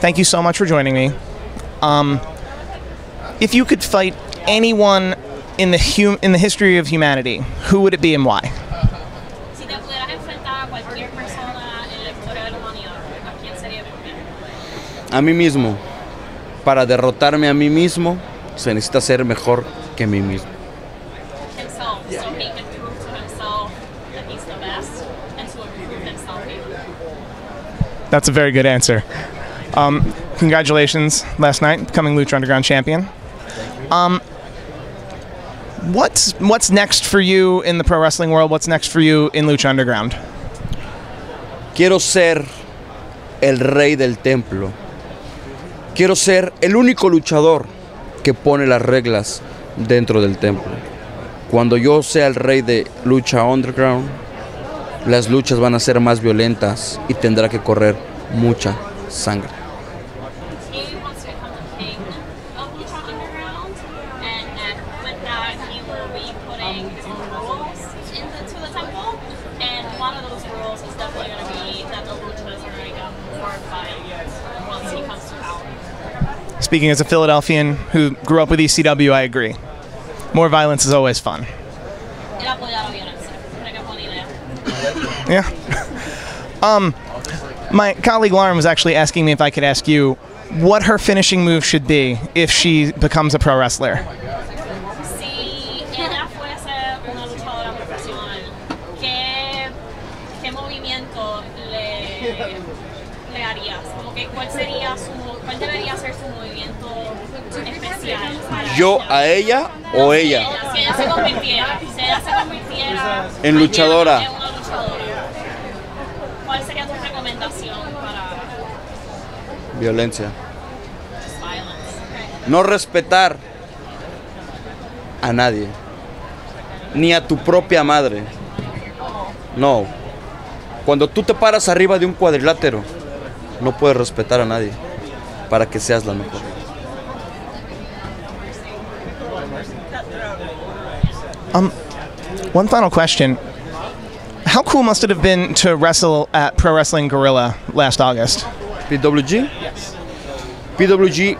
thank you so much for joining me. Um, if you could fight anyone in the hum- in the history of humanity, who would it be and why? Si te pudieras enfrentar a cualquier persona en la historia de la humanidad, ¿a quién sería tu primero? A mí mismo. Para derrotarme a mí mismo, se necesita ser mejor que mí mismo. Himself, so he can prove to himself that he's the best and to improve himself. That's a very good answer. Um, congratulations last night, becoming Lucha Underground champion. Um, what's what's next for you in the pro wrestling world? What's next for you in Lucha Underground? Quiero ser el rey del templo. Quiero ser el único luchador que pone las reglas dentro del templo. Cuando yo sea el rey de lucha underground, las luchas van a ser más violentas y tendrá que correr mucha sangre. One of those rules is definitely going to be that the Luchas are going to get more once he comes to power. Speaking as a Philadelphian who grew up with ECW, I agree. More violence is always fun. Él apoya la violencia. Creo que es buena idea. Yeah. um, my colleague Lauren was actually asking me if I could ask you what her finishing move should be if she becomes a pro wrestler. Le, harías? Como que, ¿cuál, sería su, ¿Cuál debería ser su movimiento especial? ¿Yo ella? a ella o ella? Si ella se convirtiera, si ella se convirtiera En luchadora. En una luchadora, ¿cuál sería tu recomendación para Violencia. No respetar a nadie. Ni a tu propia madre. No. Cuando tú te paras arriba de un cuadrilátero, no puedes respetar a nadie para que seas la mejor. One final question. How cool must it have been to wrestle at Pro Wrestling Gorilla last August? PWG. PWG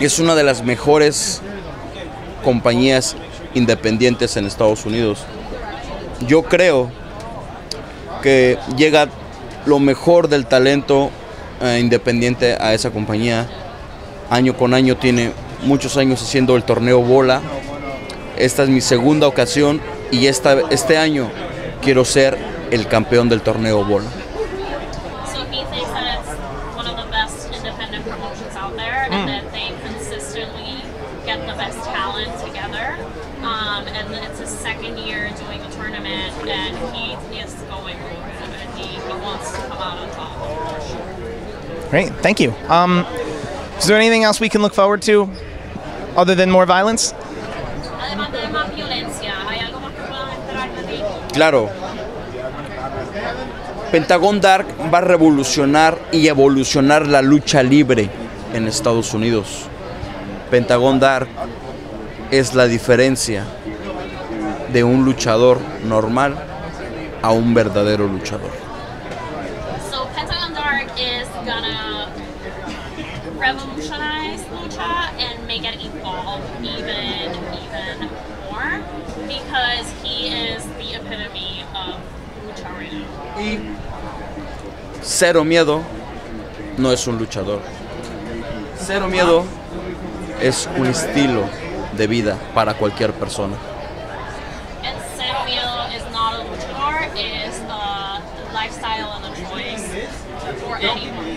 es una de las mejores compañías independientes en Estados Unidos. Yo creo que llega lo mejor del talento eh, independiente a esa compañía. Año con año tiene muchos años haciendo el torneo bola. Esta es mi segunda ocasión y esta, este año quiero ser el campeón del torneo bola. So and it's his second year doing the tournament, and he is going for it, and he, he wants to come out on top. Great, thank you. Um, is there anything else we can look forward to other than more violence? Claro. Pentagon Dark va a revolucionar y evolucionar la lucha libre en Estados Unidos. Pentagon Dark es la diferencia de un luchador normal a un verdadero luchador. So Pentagon Dark is gonna revolutionize lucha and make it evolve even even more because he is the epitome of lucha right now. Y Cero Miedo no es un luchador. Cero Miedo es un estilo de vida para cualquier persona. For anyone.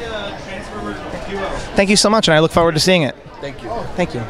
Thank you so much, and I look forward to seeing it. Thank you. Thank you.